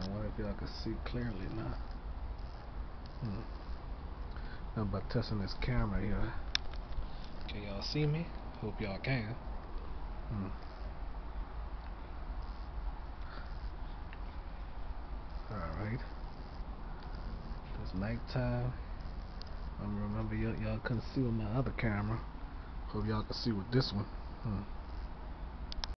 I wonder if y'all can see clearly now. Hmm. Now about testing this camera here. Can y'all see me? Hope y'all can. Hmm. Alright. It's nighttime. I remember y'all couldn't see with my other camera. Hope y'all can see with this one. Hmm.